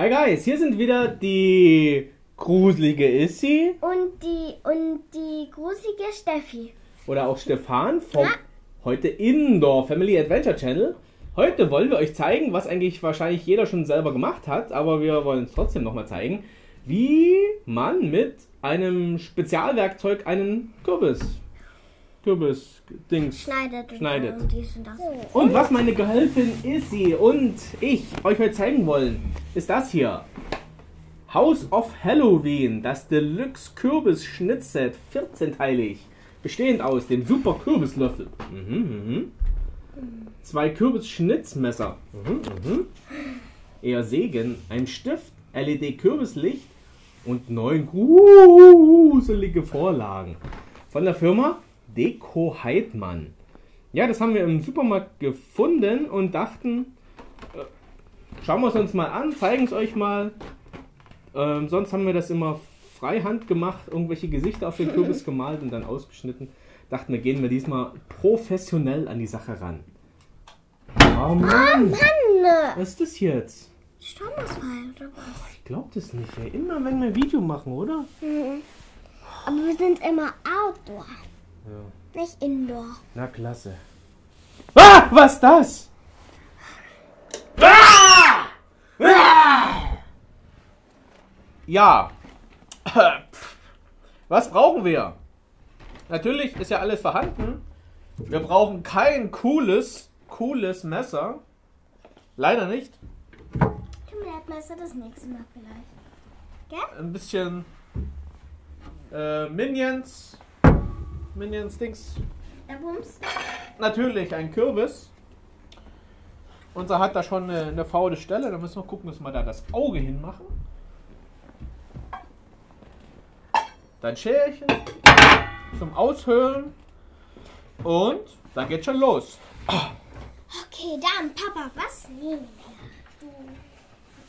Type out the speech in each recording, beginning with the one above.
Hi guys, hier sind wieder die gruselige Issy Und die, und die gruselige Steffi. oder auch Stefan vom Ja. heute Indoor Family Adventure Channel. Heute wollen wir euch zeigen, was eigentlich wahrscheinlich jeder schon selber gemacht hat, aber wir wollen es trotzdem nochmal zeigen, wie man mit einem Spezialwerkzeug einen Kürbis, Kürbis-Dings Schneidet. und Schneidet. so Und und. Und was meine Gehilfin Issy und ich euch heute zeigen wollen, ist das hier. House of Halloween, das Deluxe Kürbis Schnitzset, 14-teilig, bestehend aus dem Super Kürbislöffel, mhm, mhm. zwei Kürbisschnitzmesser, mhm, mhm. eher Segen, ein Stift, LED-Kürbislicht und neun gruselige Vorlagen von der Firma Deko Heidmann. Ja, das haben wir im Supermarkt gefunden und dachten, äh, schauen wir es uns mal an, zeigen es euch mal. Ähm, sonst haben wir das immer freihand gemacht, irgendwelche Gesichter auf den Kürbis gemalt und dann ausgeschnitten. Dachten wir, gehen wir diesmal professionell an die Sache ran. Oh Mann, Mann! was ist das jetzt? Stromausfall oder was? Ich glaub das nicht, ey. Immer wenn wir ein Video machen, oder? Aber wir sind immer Outdoor, Ja. nicht Indoor. Na klasse. Ah, was ist das? Ah! Ah! Ja. Was brauchen wir? Natürlich ist ja alles vorhanden. Wir brauchen kein cooles, cooles Messer. Leider nicht. Messer das nächste Mal vielleicht. Ein bisschen äh, Minions. Minions Dings. Der Bums. Natürlich ein Kürbis. Unser hat da schon eine, eine faule Stelle. Da müssen wir gucken, dass wir da das Auge hinmachen. Dann Schälchen zum Aushöhlen. Und dann geht schon los. Okay, dann, Papa, was nehmen wir?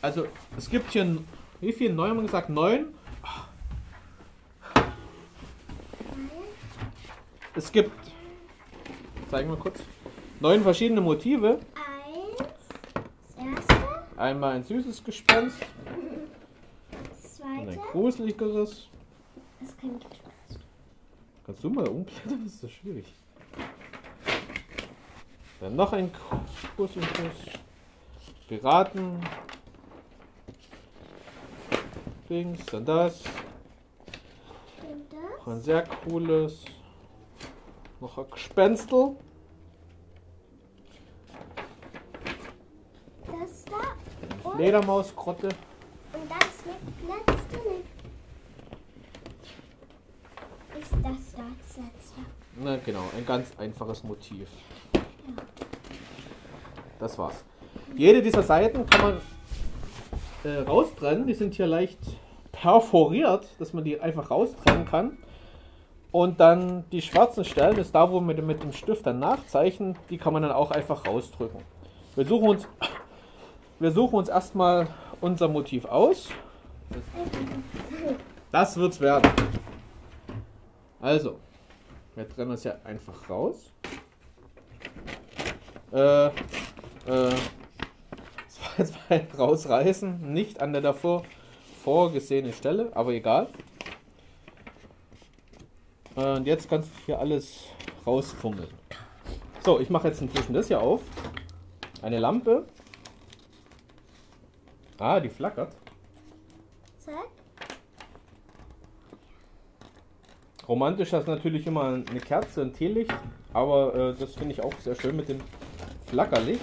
Also, es gibt hier, wie viel? Neun haben wir gesagt? Neun? Es gibt, zeigen wir kurz, neun verschiedene Motive. Eins. Das erste. Einmal ein süßes Gespenst, Das und ein zweite. gruseligeres. Das ist kein Gespenst. Kannst du mal umblättern? Das ist so schwierig. Dann noch ein gruseliges. Piraten. Dings, dann das. Und das. Noch ein sehr cooles. Noch ein Gespenstel. Das da. Und, Fledermausgrotte. und das letzte nicht. Ist das da das letzte? Na genau, ein ganz einfaches Motiv. Das war's. Jede dieser Seiten kann man äh, raustrennen. Die sind hier leicht perforiert, dass man die einfach raustrennen kann. Und dann die schwarzen Stellen, das ist da, wo wir mit dem Stift dann nachzeichnen, die kann man dann auch einfach rausdrücken. Wir suchen uns, wir suchen uns erstmal unser Motiv aus. Das wird's werden. Also, wir trennen uns ja einfach raus. Äh, äh, das war jetzt beim Rausreißen, nicht an der davor vorgesehenen Stelle, aber egal. Äh, Und jetzt kannst du hier alles rausfummeln. So, ich mache jetzt inzwischen das hier auf. Eine Lampe. Ah, die flackert. Zeig. Romantisch ist natürlich immer eine Kerze, ein Teelicht, aber äh, das finde ich auch sehr schön mit dem Flackerlicht.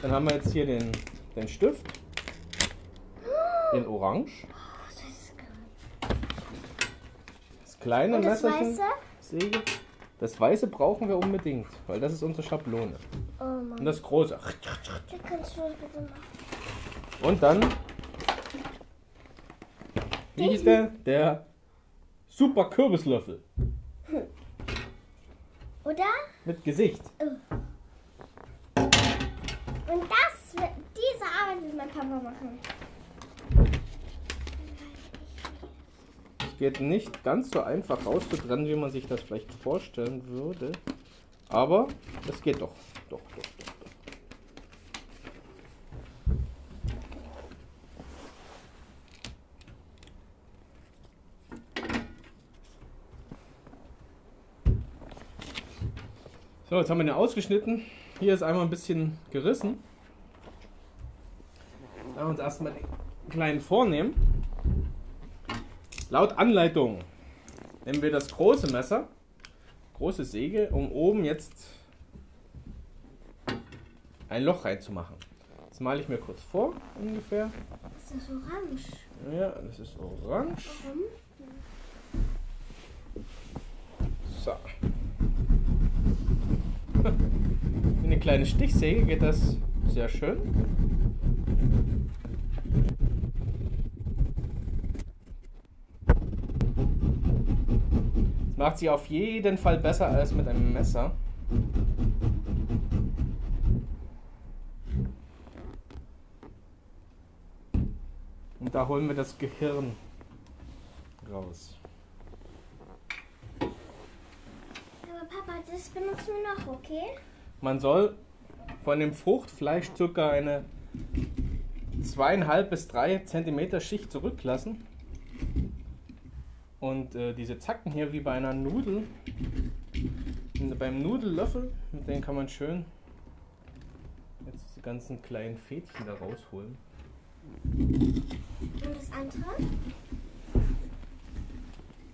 Dann haben wir jetzt hier den, den Stift, den Orange, Das ist gut. Das kleine Und das Messerchen, weiße? Säge. Das Weiße brauchen wir unbedingt, weil das ist unsere Schablone. Oh Und das Große. Wie kannst du das bitte machen? Und dann, wie hieß der? Der Super Kürbislöffel Oder? mit Gesicht. Und das, diese Arbeit wird mein Papa machen. Geht nicht ganz so einfach rauszutrennen, wie man sich das vielleicht vorstellen würde. Aber es geht doch. Doch, doch, doch. So, jetzt haben wir den ausgeschnitten. Hier ist einmal ein bisschen gerissen. Da wir uns erstmal den kleinen vornehmen. Laut Anleitung nehmen wir das große Messer, große Säge, um oben jetzt ein Loch reinzumachen. Das male ich mir kurz vor, ungefähr. Ist das orange? Ja, das ist orange. So. Wie eine kleine Stichsäge geht das sehr schön. Macht sie auf jeden Fall besser als mit einem Messer. Und da holen wir das Gehirn raus. Aber Papa, das benutzen wir noch, okay? Man soll von dem Fruchtfleisch circa eine zweieinhalb bis drei Zentimeter Schicht zurücklassen. Und äh, diese Zacken hier wie bei einer Nudel, beim Nudellöffel, mit denen kann man schön jetzt diese ganzen kleinen Fädchen da rausholen. Und das andere?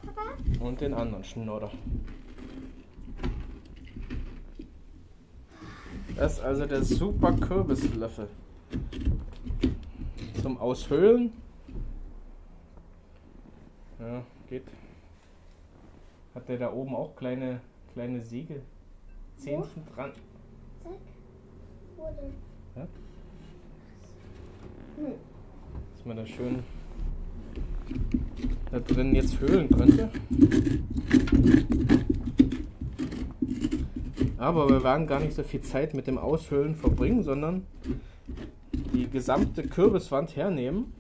Papa? Und den anderen Schnodder. Das ist also der super Kürbislöffel. Zum Aushöhlen. Ja, geht. Hat der da oben auch kleine, kleine Säge? Zähnchen dran. Zack. Wo denn? Ja? Hm. Dass man da schön da drin jetzt höhlen könnte. Aber wir werden gar nicht so viel Zeit mit dem Aushöhlen verbringen, sondern die gesamte Kürbiswand hernehmen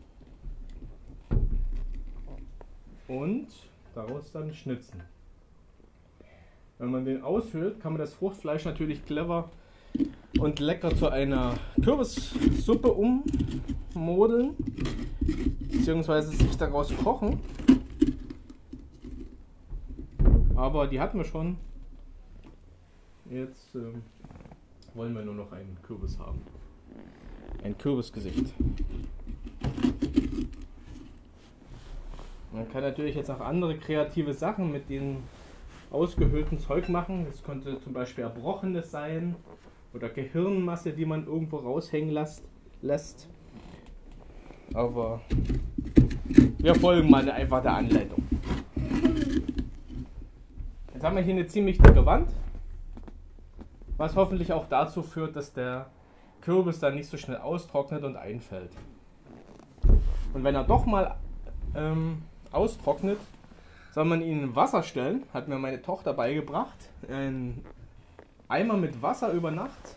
und daraus dann schnitzen. Wenn man den aushöhlt, kann man das Fruchtfleisch natürlich clever und lecker zu einer Kürbissuppe ummodeln, beziehungsweise sich daraus kochen. Aber die hatten wir schon. Jetzt ähm, wollen wir nur noch einen Kürbis haben. Ein Kürbisgesicht. Man kann natürlich jetzt auch andere kreative Sachen mit dem ausgehöhlten Zeug machen. Das könnte zum Beispiel Erbrochenes sein oder Gehirnmasse, die man irgendwo raushängen lässt. Aber wir folgen mal einfach der Anleitung. Jetzt haben wir hier eine ziemlich dicke Wand, was hoffentlich auch dazu führt, dass der Kürbis dann nicht so schnell austrocknet und einfällt. Und wenn er doch mal ähm, austrocknet, soll man ihn in Wasser stellen, hat mir meine Tochter beigebracht. Ein Eimer mit Wasser über Nacht,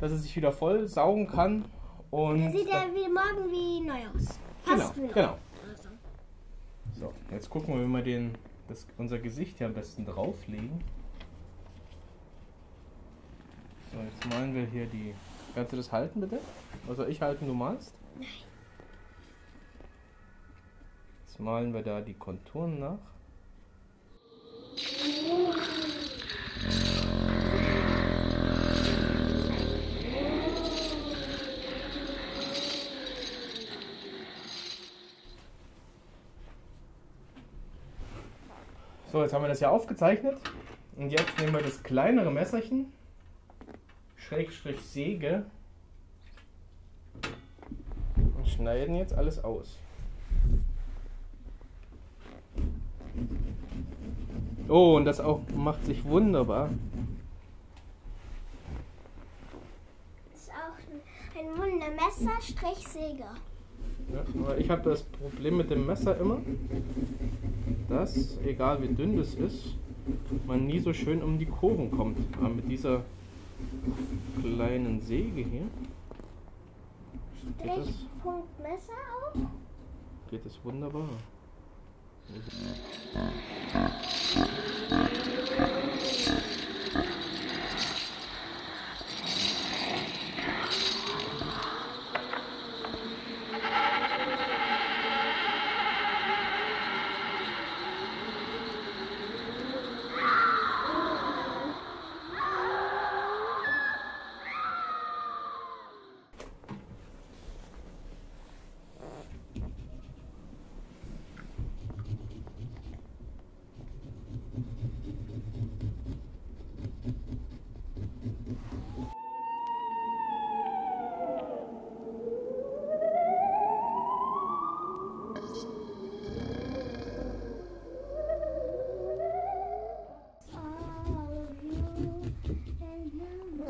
dass er sich wieder voll saugen kann. Und Sieht er wie morgen wie neu aus. Fast Genau, genau. Also. So, jetzt gucken wir, wie wir den, das, unser Gesicht hier am besten drauflegen. So, jetzt malen wir hier die. Kannst du das halten bitte? Also ich halten, du malst? Nein. Jetzt malen wir da die Konturen nach. So, jetzt haben wir das ja aufgezeichnet. Und jetzt nehmen wir das kleinere Messerchen, Schrägstrich Säge, und schneiden jetzt alles aus. Oh, und das auch macht sich wunderbar. Das ist auch ein, ein Wundermesser, Strich, Säge. Ja, ich habe das Problem mit dem Messer immer, dass, egal wie dünn das ist, man nie so schön um die Kurven kommt. Aber mit dieser kleinen Säge hier geht das, Strich, Punkt, Messer auch. geht das wunderbar. Thank you.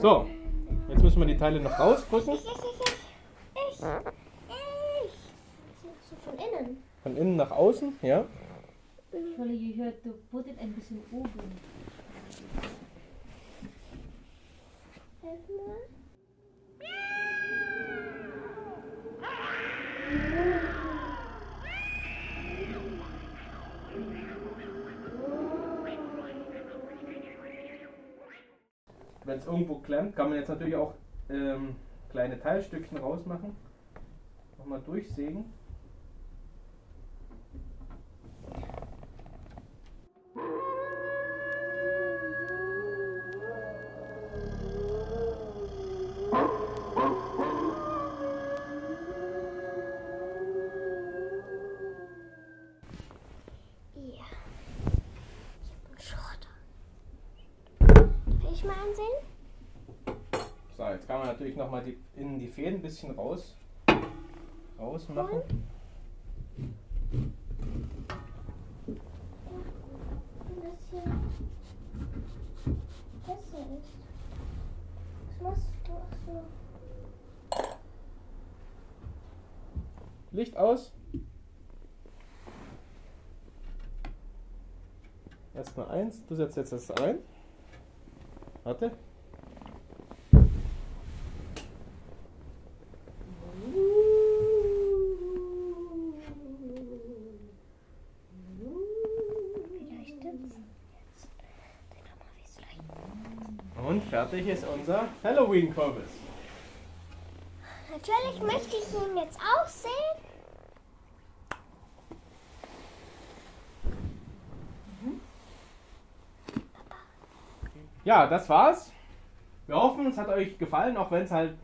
So, jetzt müssen wir die Teile noch rausdrücken. Ich, ich, ich, ich. Ich. Ich. So von innen. Von innen nach außen, ja. You have to put it ein bisschen oben. Wenn irgendwo klemmt, kann man jetzt natürlich auch ähm, kleine Teilstückchen rausmachen. Nochmal durchsägen. Nochmal die, innen die Fäden ein bisschen raus, rausmachen. So. Licht aus. Erstmal eins. Du setzt jetzt das ein. Warte. Vielleicht jetzt. Jetzt. Denk doch mal, wie es leicht. Und fertig ist unser Halloween-Kürbis. Natürlich möchte ich ihn jetzt auch sehen. Ja, das war's. Wir hoffen, es hat euch gefallen, auch wenn es halt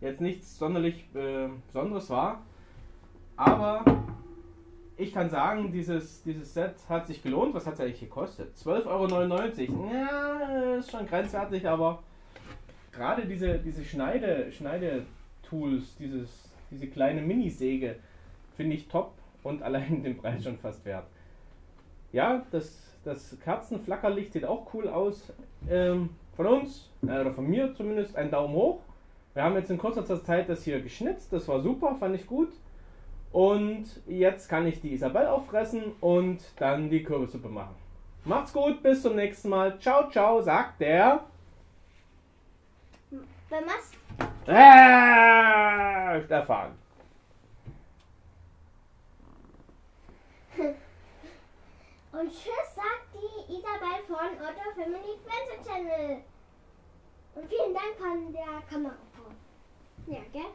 jetzt nichts sonderlich äh, Besonderes war. Aber ich kann sagen, dieses, dieses Set hat sich gelohnt. Was hat es eigentlich gekostet? 12,99 Euro. Ja, ist schon grenzwertig, aber gerade diese, diese Schneide, Schneidetools, dieses, diese kleine Minisäge, finde ich top und allein den Preis schon fast wert. Ja, das, das Kerzenflackerlicht sieht auch cool aus. Ähm, von uns, äh, oder von mir zumindest, ein Daumen hoch. Wir haben jetzt in kurzer Zeit das hier geschnitzt. Das war super, fand ich gut. Und jetzt kann ich die Isabel auffressen und dann die Kürbissuppe machen. Macht's gut, bis zum nächsten Mal. Ciao, ciao, sagt der. Wenn was? Äh, Stefan. Und tschüss, sagt die Isabel von Otto Family Adventure Channel. Und vielen Dank an der Kamerafrau. Ja, gell?